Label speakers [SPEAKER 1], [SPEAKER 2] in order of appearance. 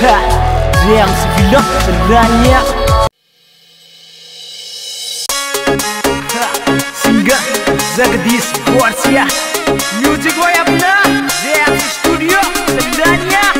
[SPEAKER 1] Ха, Джеймс Вильон ранее. Singa, загди спортсия я way up now, Джеймс Студио, свидания